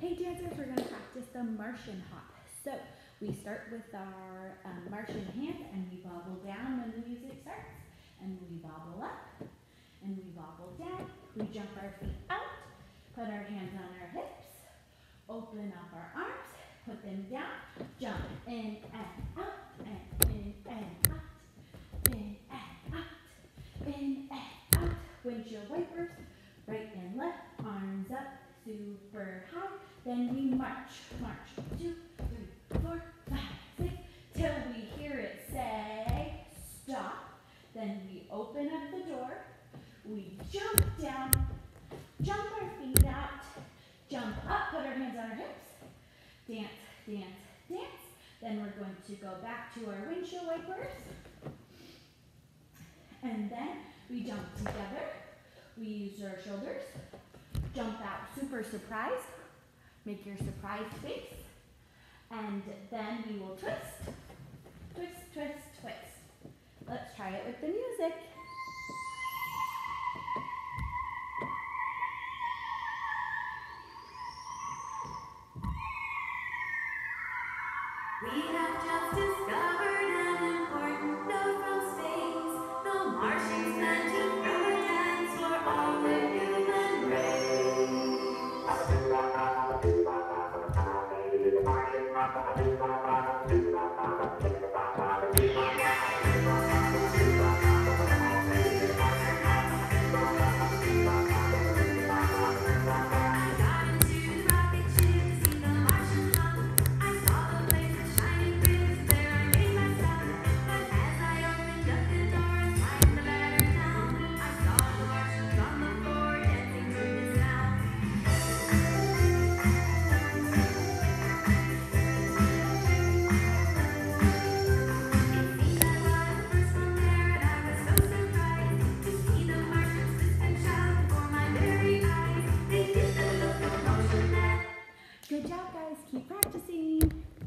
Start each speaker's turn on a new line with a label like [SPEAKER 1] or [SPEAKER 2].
[SPEAKER 1] Hey dancers, we're gonna practice the Martian hop. So we start with our um, Martian hand and we bobble down when the music starts. And we bobble up and we bobble down. We jump our feet out, put our hands on our hips, open up our arms, put them down, jump in and out and in and out, in and out, in and out. Windshield wipers, right and left, arms up, super high. Then we march, march, two, three, four, five, six, till we hear it say stop. Then we open up the door, we jump down, jump our feet out, jump up, put our hands on our hips, dance, dance, dance. Then we're going to go back to our windshield wipers. And then we jump together. We use our shoulders. Jump out, super surprise. Make your surprise face. And then we will twist, twist, twist, twist. Let's try it with the music.
[SPEAKER 2] We have just discovered an
[SPEAKER 1] job, guys. Keep practicing.